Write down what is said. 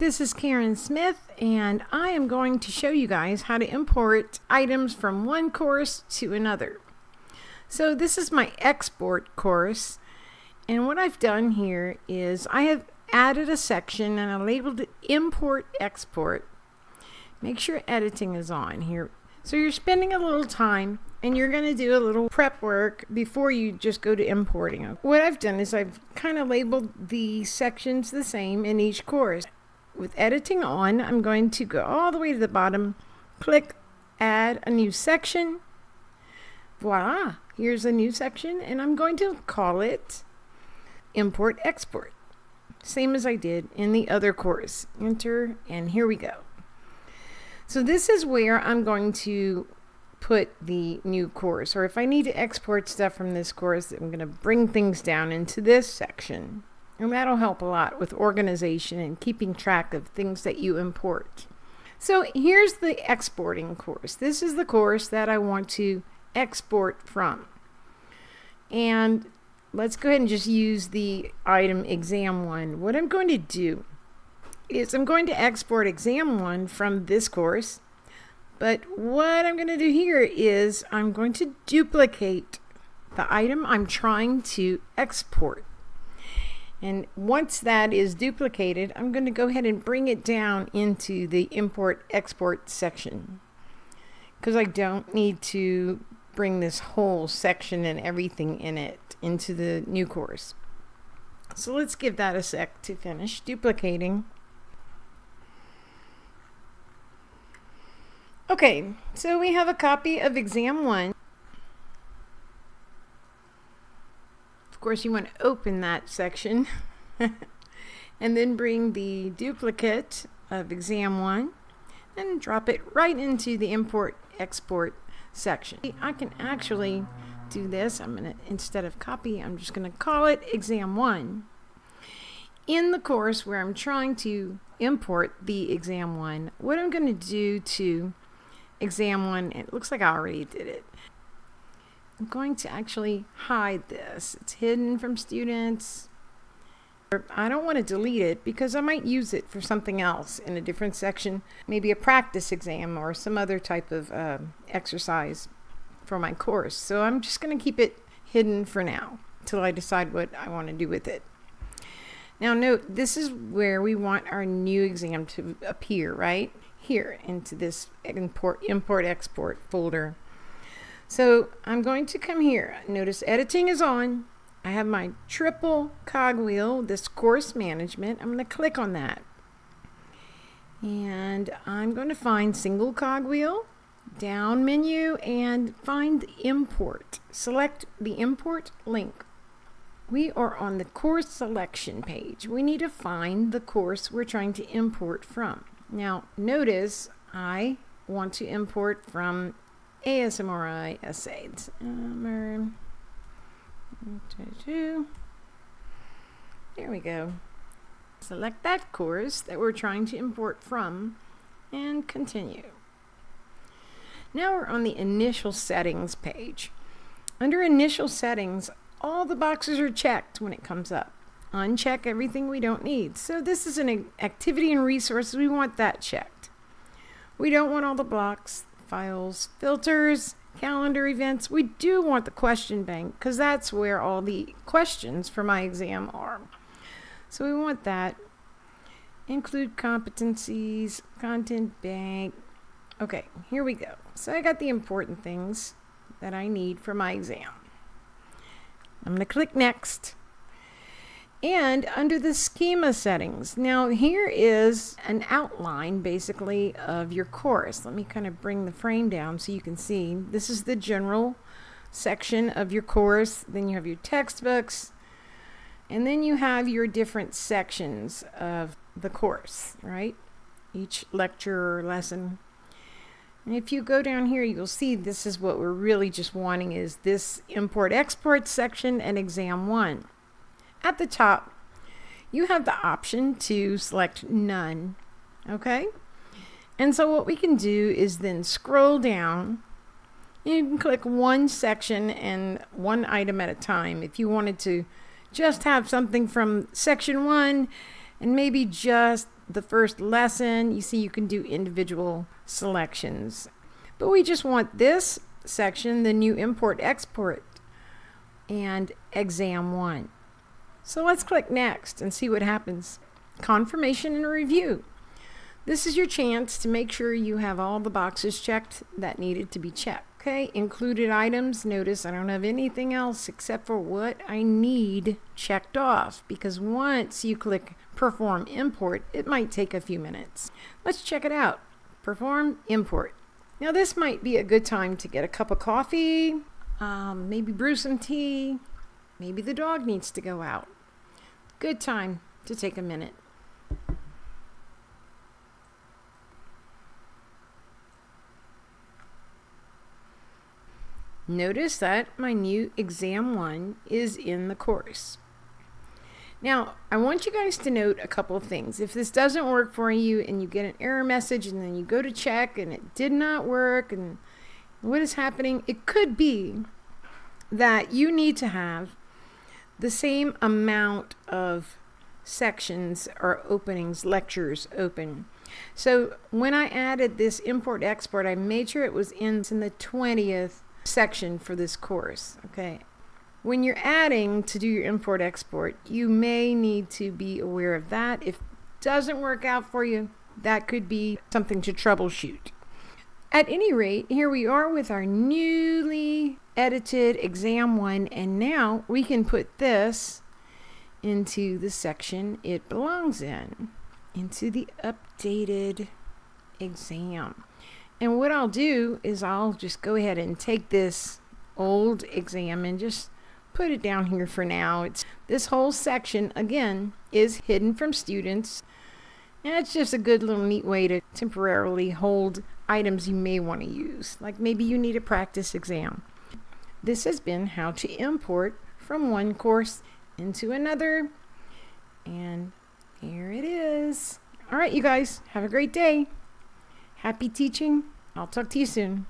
This is Karen Smith and I am going to show you guys how to import items from one course to another. So this is my export course and what I've done here is I have added a section and I labeled it import export. Make sure editing is on here. So you're spending a little time and you're going to do a little prep work before you just go to importing. What I've done is I've kind of labeled the sections the same in each course with editing on, I'm going to go all the way to the bottom, click add a new section. Voila, here's a new section and I'm going to call it import export. Same as I did in the other course. Enter and here we go. So this is where I'm going to put the new course or if I need to export stuff from this course I'm going to bring things down into this section and that'll help a lot with organization and keeping track of things that you import. So here's the exporting course. This is the course that I want to export from. And let's go ahead and just use the item exam one. What I'm going to do is I'm going to export exam one from this course. But what I'm going to do here is I'm going to duplicate the item I'm trying to export. And once that is duplicated, I'm going to go ahead and bring it down into the import export section because I don't need to bring this whole section and everything in it into the new course. So let's give that a sec to finish duplicating. Okay, so we have a copy of exam one. Of course, you want to open that section and then bring the duplicate of exam one and drop it right into the import export section. I can actually do this. I'm going to, instead of copy, I'm just going to call it exam one. In the course where I'm trying to import the exam one, what I'm going to do to exam one, it looks like I already did it. I'm going to actually hide this. It's hidden from students. I don't want to delete it because I might use it for something else in a different section, maybe a practice exam or some other type of uh, exercise for my course. So I'm just going to keep it hidden for now until I decide what I want to do with it. Now note, this is where we want our new exam to appear, right? Here into this import import export folder. So I'm going to come here. Notice editing is on. I have my triple cogwheel, this course management. I'm going to click on that. And I'm going to find single cogwheel, down menu, and find import. Select the import link. We are on the course selection page. We need to find the course we're trying to import from. Now, notice I want to import from ASMRI essays. Um, there we go. Select that course that we're trying to import from and continue. Now we're on the initial settings page. Under initial settings, all the boxes are checked when it comes up. Uncheck everything we don't need. So this is an activity and resources. We want that checked. We don't want all the blocks files, filters, calendar events. We do want the question bank because that's where all the questions for my exam are. So we want that. Include competencies, content bank. Okay, here we go. So I got the important things that I need for my exam. I'm going to click next and under the schema settings. Now here is an outline basically of your course. Let me kind of bring the frame down so you can see. This is the general section of your course. Then you have your textbooks. And then you have your different sections of the course, right? Each lecture or lesson. And if you go down here, you'll see this is what we're really just wanting is this import export section and exam one. At the top, you have the option to select none, okay? And so what we can do is then scroll down. You can click one section and one item at a time. If you wanted to just have something from section one and maybe just the first lesson. You see, you can do individual selections. But we just want this section, the new import export and exam one. So let's click next and see what happens. Confirmation and review. This is your chance to make sure you have all the boxes checked that needed to be checked. Okay, included items. Notice I don't have anything else except for what I need checked off because once you click perform import, it might take a few minutes. Let's check it out. Perform import. Now this might be a good time to get a cup of coffee, um, maybe brew some tea, maybe the dog needs to go out. Good time to take a minute. Notice that my new exam one is in the course. Now, I want you guys to note a couple of things. If this doesn't work for you and you get an error message and then you go to check and it did not work and what is happening, it could be that you need to have the same amount of sections or openings, lectures open. So when I added this import export, I made sure it was in, in the 20th section for this course. Okay. When you're adding to do your import export, you may need to be aware of that. If it doesn't work out for you, that could be something to troubleshoot. At any rate, here we are with our newly edited exam one, and now we can put this into the section it belongs in, into the updated exam. And what I'll do is I'll just go ahead and take this old exam and just put it down here for now. It's this whole section again is hidden from students. And it's just a good little neat way to temporarily hold items you may want to use. Like maybe you need a practice exam. This has been how to import from one course into another. And here it is. All right, you guys, have a great day. Happy teaching. I'll talk to you soon.